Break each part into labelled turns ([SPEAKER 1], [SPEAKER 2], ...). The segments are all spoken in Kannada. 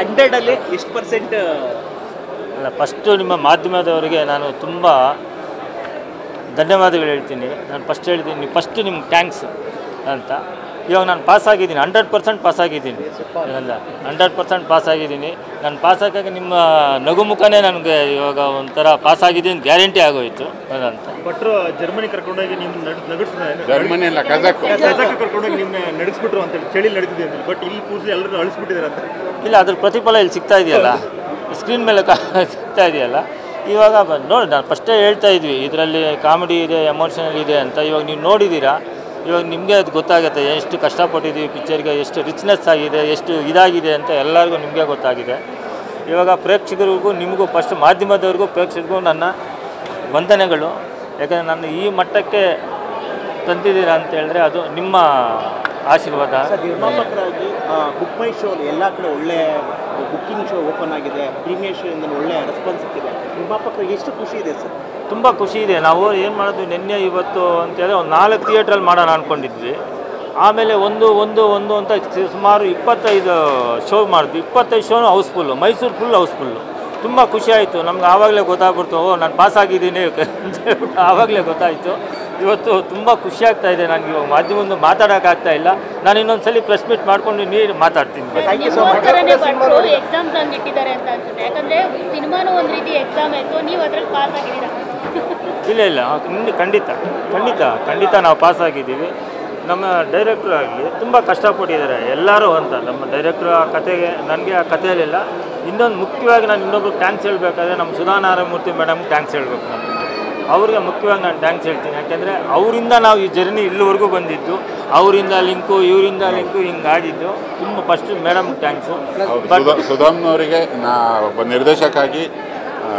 [SPEAKER 1] ಹಂಡ್ರೆಡ್ ಅಲ್ಲಿ ಎಷ್ಟು ಪರ್ಸೆಂಟ್
[SPEAKER 2] ಅಲ್ಲ ಫಸ್ಟು ನಿಮ್ಮ ಮಾಧ್ಯಮದವರಿಗೆ ನಾನು ತುಂಬ ಧನ್ಯವಾದಗಳು ಹೇಳ್ತೀನಿ. ನಾನು ಫಸ್ಟ್ ಹೇಳ್ತೀನಿ ಫಸ್ಟು ನಿಮ್ಗೆ ಥ್ಯಾಂಕ್ಸ್ ಅಂತ. ಇವಾಗ ನಾನು ಪಾಸ್ ಆಗಿದ್ದೀನಿ ಹಂಡ್ರೆಡ್ ಪರ್ಸೆಂಟ್ ಪಾಸ್ ಆಗಿದ್ದೀನಿ ಅಲ್ಲ ಹಂಡ್ರೆಡ್ ಪರ್ಸೆಂಟ್ ಪಾಸ್ ಆಗಿದ್ದೀನಿ ನಾನು ಪಾಸ್ ಆಗಾಗ ನಿಮ್ಮ ನಗು ಮುಖನೇ ನನಗೆ ಇವಾಗ ಒಂಥರ ಪಾಸ್ ಆಗಿದ್ದೀನಿ ಗ್ಯಾರಂಟಿ ಆಗೋಯ್ತು. ಅದಂತ
[SPEAKER 3] ಭಟ್ರು ಜರ್ಮನಿ ಕರ್ಕೊಂಡೋಗಿ ನಿಮ್ಮ
[SPEAKER 4] ಜರ್ಮನಿ ಅಲ್ಲ ಕಜಾಕ್
[SPEAKER 3] ಕಜಾಕ್ ಕರ್ಕೊಂಡೋಗಿ ನಿಮ್ಮ ನಡೆಸ್ಬಿಟ್ರು ಅಂತೇಳಿ ಚಳಿ ನಡೆದಿದೆ ಅಂತ ಬಟ್ ಇಲ್ಲಿ ಕೂಸಿ ಎಲ್ಲರೂ ಅಳಿಸ್ಬಿಟ್ಟಿದ್ದಾರೆ ಅಂತ
[SPEAKER 2] ಇಲ್ಲ ಅದ್ರ ಪ್ರತಿಫಲ ಇಲ್ಲಿ ಸಿಗ್ತಾ ಇದೆಯಲ್ಲ? ಸ್ಕ್ರೀನ್ ಮೇಲೆ ಕಾ ಸಿಗ್ತಾ ಇದೆಯಲ್ಲ? ಇವಾಗ ನೋಡಿ ನಾನು ಫಸ್ಟೇ ಹೇಳ್ತಾ ಇದ್ವಿ ಇದರಲ್ಲಿ ಕಾಮಿಡಿ ಇದೆ ಎಮೋಷನಲ್ ಇದೆ ಅಂತ. ಇವಾಗ ನೀವು ನೋಡಿದ್ದೀರಾ? ಇವಾಗ ನಿಮಗೆ ಅದು ಗೊತ್ತಾಗುತ್ತೆ, ಎಷ್ಟು ಕಷ್ಟಪಟ್ಟಿದ್ದೀವಿ ಪಿಕ್ಚರ್ಗೆ ಎಷ್ಟು ರಿಚ್ನೆಸ್ ಆಗಿದೆ, ಎಷ್ಟು ಇದಾಗಿದೆ ಅಂತ ಎಲ್ಲರಿಗೂ ನಿಮಗೆ ಗೊತ್ತಾಗಿದೆ. ಇವಾಗ ಪ್ರೇಕ್ಷಕರಿಗೂ ನಿಮಗೂ ಫಸ್ಟ್ ಮಾಧ್ಯಮದವ್ರಿಗೂ ಪ್ರೇಕ್ಷಕರಿಗೂ ನನ್ನ ವಂದನೆಗಳು. ಯಾಕಂದರೆ ನಾನು ಈ ಮಟ್ಟಕ್ಕೆ ತಂದಿದ್ದೀರಾ ಅಂತ ಹೇಳಿದ್ರೆ ಅದು ನಿಮ್ಮ ಆಶೀರ್ವಾದ.
[SPEAKER 1] ನಿರ್ಮಾಪಕರಾಗಿ ಬುಕ್ ಮೈ ಶೋ ಎಲ್ಲ ಕಡೆ ಒಳ್ಳೆ ಬುಕ್ಕಿಂಗ್ ಶೋ ಓಪನ್ ಆಗಿದೆ. ಪ್ರೀಮಿಯರ್ ಶೋ ಇಂದ ಒಳ್ಳೆ ರೆಸ್ಪಾನ್ಸ್ ಸಿಕ್ಕಿದೆ. ನಿರ್ಮಾಪಕರಿಗೆ ಎಷ್ಟು ಖುಷಿ ಇದೆ ಸರ್?
[SPEAKER 2] ತುಂಬ ಖುಷಿ ಇದೆ. ನಾವು ಏನು ಮಾಡೋದು, ನಿನ್ನೆ, ಇವತ್ತು ಅಂತೇಳಿ ಒಂದು ನಾಲ್ಕು ಥಿಯೇಟ್ರಲ್ಲಿ ಮಾಡೋಣ ಅಂದ್ಕೊಂಡಿದ್ವಿ ಆಮೇಲೆ ಒಂದು ಒಂದು ಒಂದು ಅಂತ ಸುಮಾರು ಇಪ್ಪತ್ತೈದು ಶೋ ಮಾಡಿದ್ವಿ. ಇಪ್ಪತ್ತೈದು ಶೋನು ಹೌಸ್ಫುಲ್ಲು ಮೈಸೂರು ಫುಲ್ ಹೌಸ್ಫುಲ್ಲು ತುಂಬ ಖುಷಿ ಆಯಿತು. ನಮ್ಗೆ ಆವಾಗಲೇ ಗೊತ್ತಾಗ್ಬಿಡ್ತು, ಓ, ನಾನು ಪಾಸ್ ಆಗಿದ್ದೀನಿ ಅಂತ ಹೇಳ್ಬಿಟ್ಟು ಆವಾಗಲೇ ಗೊತ್ತಾಯಿತು. ಇವತ್ತು ತುಂಬ ಖುಷಿ ಆಗ್ತಾ ಇದೆ ನನಗೆ ಇವಾಗ ಮಾಧ್ಯಮದ ಮಾತಾಡೋಕ್ಕಾಗ್ತಾ ಇಲ್ಲ. ನಾನು ಇನ್ನೊಂದು ಸಲ ಪ್ರೆಸ್ ಮೀಟ್ ಮಾಡ್ಕೊಂಡು ನೀರು ಮಾತಾಡ್ತೀನಿ.
[SPEAKER 1] ಥ್ಯಾಂಕ್ ಯು ಸೊ ಮಚ್
[SPEAKER 5] ಥರನೇ ಭಟ್ರು ಎಕ್ಸಾಮ್ ತಂದು ಇಟ್ಟಿದ್ದಾರೆ ಅಂತ ಅನ್ಸುತ್ತೆ. ಯಾಕಂದ್ರೆ ಸಿನಿಮಾನು ಒಂದ್ ರೀತಿ ಎಕ್ಸಾಮ್ ಆಯ್ತು. ನೀವು ಅದ್ರಲ್ಲಿ ಪಾಸ್ ಆಗಿದ್ದೀರಾ?
[SPEAKER 2] ಇಲ್ಲ ಇಲ್ಲ. ಖಂಡಿ- ಖಂಡಿತ. ಖಂಡಿತ ಖಂಡಿತ ನಾವು ಪಾಸ್ ಆಗಿದ್ದೀವಿ. ನಮ್ಮ ಡೈರೆಕ್ಟ್ರು ಆಗಲಿ ತುಂಬ ಕಷ್ಟಪಟ್ಟಿದ್ದಾರೆ. ಎಲ್ಲರೂ ಅಂತ. ನಮ್ಮ ಡೈರೆಕ್ಟ್ರು ಆ ಕತೆಗೆ ನನಗೆ ಆ ಕಥೆಯಲ್ಲಿಲ್ಲ. ಇನ್ನೊಂದು ಮುಖ್ಯವಾಗಿ ನಾನು ಇನ್ನೊಬ್ರು ಥ್ಯಾಂಕ್ಸ್ ಹೇಳಬೇಕಾದ್ರೆ ನಮ್ಮ ಸುಧಾ ನಾರಾಯಣಮೂರ್ತಿ ಮೇಡಮ್ಗೆ ಥ್ಯಾಂಕ್ಸ್ ಹೇಳಬೇಕು ನಾನು ಅವ್ರಿಗೆ ಮುಖ್ಯವಾಗಿ ನಾನು ಥ್ಯಾಂಕ್ಸ್ ಹೇಳ್ತೀನಿ. ಯಾಕೆಂದರೆ ಅವರಿಂದ ನಾವು ಈ ಜರ್ನಿ ಇಲ್ಲಿವರೆಗೂ ಬಂದಿದ್ದು ಅವರಿಂದ ಲಿಂಕು ಇವರಿಂದ ಲಿಂಕು ಹಿಂಗೆ ಆಡಿದ್ದು ತುಂಬ ಫಸ್ಟ್ ಮೇಡಮ್ ಥ್ಯಾಂಕ್ಸು
[SPEAKER 4] ಸುಧಾಮ್ನವರಿಗೆ ನಾ ಒಬ್ಬ ನಿರ್ದೇಶಕಾಗಿ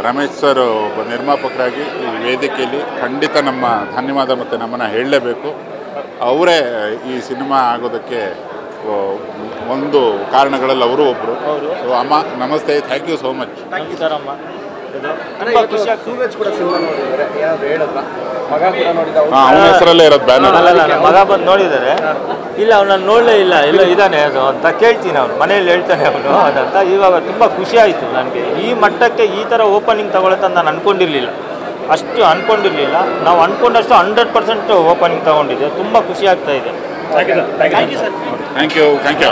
[SPEAKER 4] ರಮೇಶ್ ಸರ್ ಒಬ್ಬ ನಿರ್ಮಾಪಕರಾಗಿ ಈ ವೇದಿಕೆಯಲ್ಲಿ ಖಂಡಿತ ನಮ್ಮ ಧನ್ಯವಾದ ಮತ್ತು ನಮ್ಮನ್ನು ಹೇಳಲೇಬೇಕು. ಅವರೇ ಈ ಸಿನಿಮಾ ಆಗೋದಕ್ಕೆ ಒಂದು ಕಾರಣಗಳಲ್ಲಿ ಅವರು ಒಬ್ಬರು ಅಮ್ಮ ನಮಸ್ತೆ thank you so much
[SPEAKER 2] thank you sir ಖುಷಿ
[SPEAKER 1] ಮಗ ಕೂಡ ನೋಡಿದ
[SPEAKER 4] ಹಾಂ ಅವನ ಹೆಸರಲ್ಲೇ ಇರೋದು ಬ್ಯಾನರ್
[SPEAKER 2] ಅಲ್ಲ ಅಲ್ಲ, ಮಗ ಬಂದು ನೋಡಿದ್ದಾರೆ ಇಲ್ಲ ಅವ್ನ ನೋಡಲೇ ಇಲ್ಲ. ಇಲ್ಲ ಇದ್ದಾನೆ ಅದು ಅಂತ ಕೇಳ್ತೀನಿ ಅವನು. ಮನೆಯಲ್ಲಿ ಹೇಳ್ತಾನೆ ಅವನು ಅದಂತ. ಇವಾಗ ತುಂಬ ಖುಷಿ ಆಯಿತು ನನಗೆ. ಈ ಮಟ್ಟಕ್ಕೆ ಈ ಥರ ಓಪನಿಂಗ್ ತಗೊಳುತ್ತೆ ಅಂತ ನಾನು ಅನ್ಕೊಂಡಿರಲಿಲ್ಲ. ಅಷ್ಟು ಅಂದ್ಕೊಂಡಿರಲಿಲ್ಲ ನಾವು ಅಂದ್ಕೊಂಡಷ್ಟು ಹಂಡ್ರೆಡ್ ಪರ್ಸೆಂಟ್ ಓಪನಿಂಗ್ ತಗೊಂಡಿದ್ದೆ. ತುಂಬ ಖುಷಿ ಆಗ್ತಾ ಇದೆ.
[SPEAKER 3] Thank you sir
[SPEAKER 4] thank you thank you